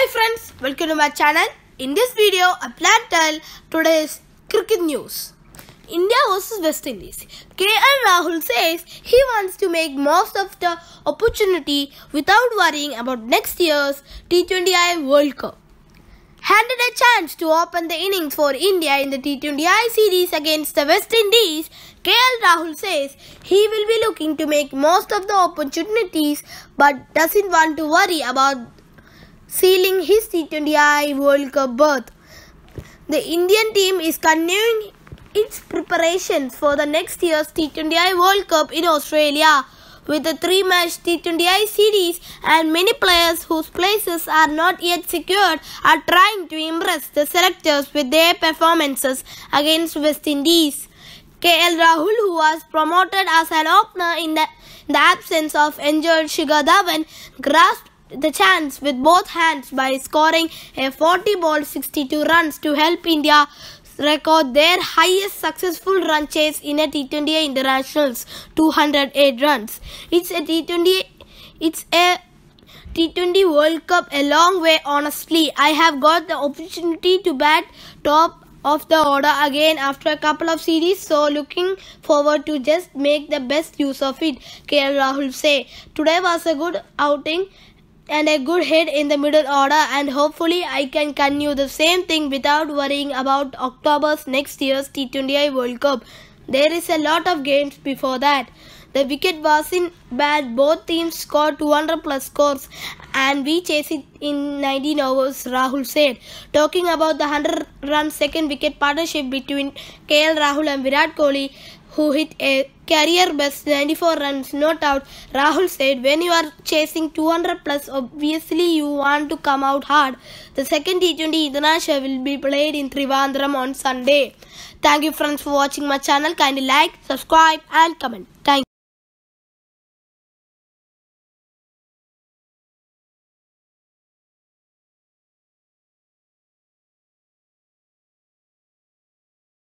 Hi friends, welcome to my channel. In this video, I plan to tell today's cricket news. India versus West Indies. KL Rahul says he wants to make most of the opportunity without worrying about next year's T20I World Cup. Handed a chance to open the innings for India in the T20I series against the West Indies, KL Rahul says he will be looking to make most of the opportunities but doesn't want to worry about sealing his T20I World Cup berth. The Indian team is continuing its preparations for the next year's T20I World Cup in Australia with a three match T20I series and many players whose places are not yet secured are trying to impress the selectors with their performances against West Indies. KL Rahul, who was promoted as an opener in the, in the absence of injured Shikhar Dhawan, grasped the chance with both hands by scoring a 40 ball 62 runs to help India record their highest successful run chase in a T20 internationals 208 runs. It's a T20 it's a T20 World Cup a long way honestly. I have got the opportunity to bat top of the order again after a couple of series so looking forward to just make the best use of it KL Rahul say. Today was a good outing and a good hit in the middle order and hopefully I can continue the same thing without worrying about October's next year's T20I World Cup. There is a lot of games before that. The wicket was in bad. Both teams scored 200 plus scores and we chased it in 19 overs, Rahul said. Talking about the 100 run second wicket partnership between KL Rahul and Virat Kohli, who hit a career best 94 runs not out, Rahul said, When you are chasing 200 plus, obviously you want to come out hard. The second T20 International will be played in Trivandrum on Sunday. Thank you friends for watching my channel. Kindly like, subscribe and comment. Thank you.